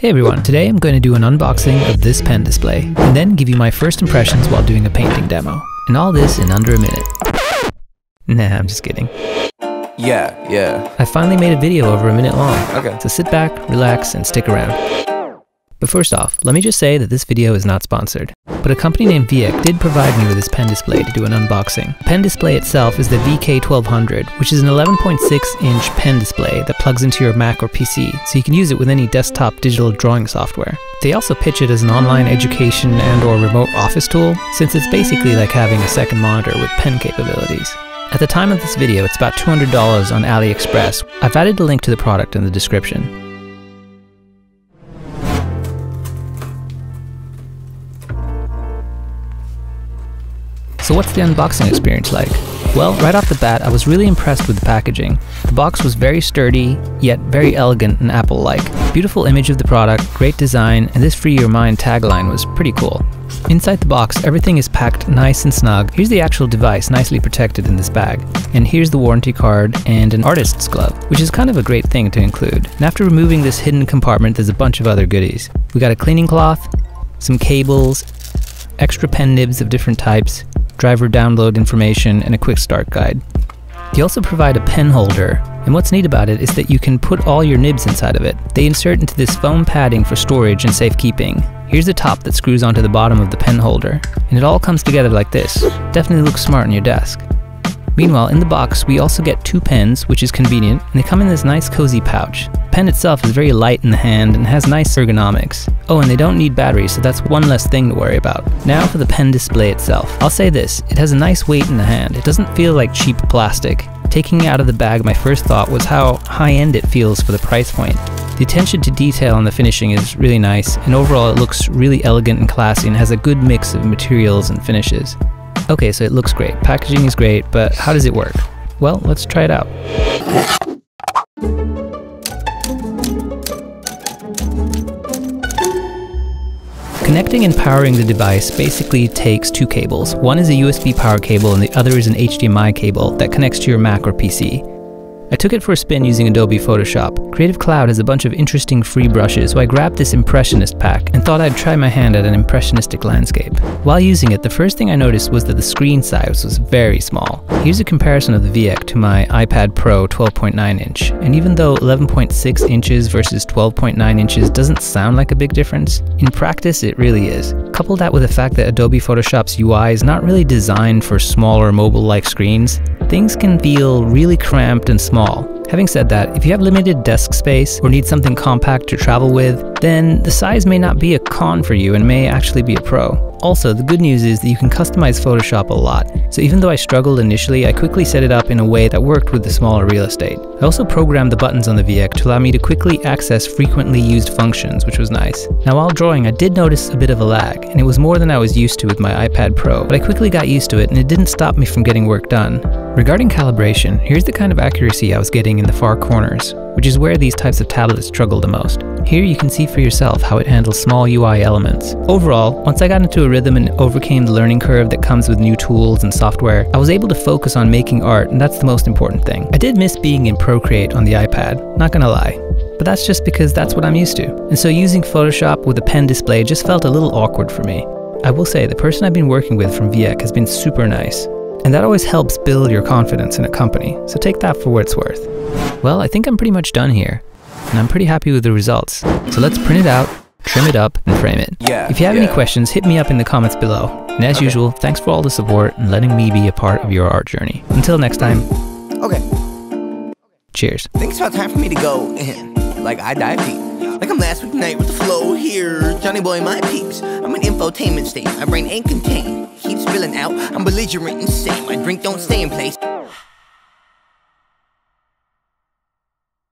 Hey everyone, today I'm going to do an unboxing of this pen display, and then give you my first impressions while doing a painting demo. And all this in under a minute. Nah, I'm just kidding. Yeah, yeah. I finally made a video over a minute long. Okay. So sit back, relax, and stick around. But first off, let me just say that this video is not sponsored. But a company named Veikk did provide me with this pen display to do an unboxing. The pen display itself is the VK1200, which is an 11.6 inch pen display that plugs into your Mac or PC, so you can use it with any desktop digital drawing software. They also pitch it as an online education and or remote office tool, since it's basically like having a second monitor with pen capabilities. At the time of this video, it's about $200 on AliExpress. I've added a link to the product in the description. So what's the unboxing experience like? Well, right off the bat, I was really impressed with the packaging. The box was very sturdy, yet very elegant and Apple-like. Beautiful image of the product, great design, and this free your mind tagline was pretty cool. Inside the box, everything is packed nice and snug. Here's the actual device nicely protected in this bag. And here's the warranty card and an artist's glove, which is kind of a great thing to include. And after removing this hidden compartment, there's a bunch of other goodies. We got a cleaning cloth, some cables, extra pen nibs of different types, driver download information, and a quick start guide. They also provide a pen holder, and what's neat about it is that you can put all your nibs inside of it. They insert into this foam padding for storage and safekeeping. Here's the top that screws onto the bottom of the pen holder, and it all comes together like this. Definitely looks smart on your desk. Meanwhile, in the box, we also get two pens, which is convenient, and they come in this nice cozy pouch. The pen itself is very light in the hand and has nice ergonomics. Oh, and they don't need batteries, so that's one less thing to worry about. Now for the pen display itself. I'll say this, it has a nice weight in the hand. It doesn't feel like cheap plastic. Taking it out of the bag, my first thought was how high-end it feels for the price point. The attention to detail on the finishing is really nice, and overall it looks really elegant and classy and has a good mix of materials and finishes. Okay, so it looks great. Packaging is great, but how does it work? Well, let's try it out. Connecting and powering the device basically takes two cables. One is a USB power cable and the other is an HDMI cable that connects to your Mac or PC. I took it for a spin using Adobe Photoshop. Creative Cloud has a bunch of interesting free brushes, so I grabbed this Impressionist pack and thought I'd try my hand at an impressionistic landscape. While using it, the first thing I noticed was that the screen size was very small. Here's a comparison of the Veikk to my iPad Pro 12.9 inch, and even though 11.6 inches versus 12.9 inches doesn't sound like a big difference, in practice it really is. Couple that with the fact that Adobe Photoshop's UI is not really designed for smaller mobile-like screens, things can feel really cramped and small. Having said that, if you have limited desk space or need something compact to travel with, then the size may not be a con for you and may actually be a pro. Also, the good news is that you can customize Photoshop a lot, so even though I struggled initially, I quickly set it up in a way that worked with the smaller real estate. I also programmed the buttons on the Veikk to allow me to quickly access frequently used functions, which was nice. Now while drawing, I did notice a bit of a lag, and it was more than I was used to with my iPad Pro, but I quickly got used to it and it didn't stop me from getting work done. Regarding calibration, here's the kind of accuracy I was getting in the far corners, which is where these types of tablets struggle the most. Here you can see for yourself how it handles small UI elements. Overall, once I got into a rhythm and overcame the learning curve that comes with new tools and software, I was able to focus on making art and that's the most important thing. I did miss being in Procreate on the iPad, not gonna lie. But that's just because that's what I'm used to. And so using Photoshop with a pen display just felt a little awkward for me. I will say, the person I've been working with from Veikk has been super nice. And that always helps build your confidence in a company, so take that for what it's worth. Well, I think I'm pretty much done here and I'm pretty happy with the results. So let's print it out, trim it up, and frame it. Yeah. If you have yeah. any questions, hit me up in the comments below. And as okay. usual, thanks for all the support and letting me be a part of your art journey. Until next time. Okay. Cheers. I think it's about time for me to go in. Like I dive deep. Like I'm last week night with the flow here. Johnny boy, my peeps. I'm an infotainment state. My brain ain't contained. Keep spilling out. I'm belligerent insane. My drink don't stay in place.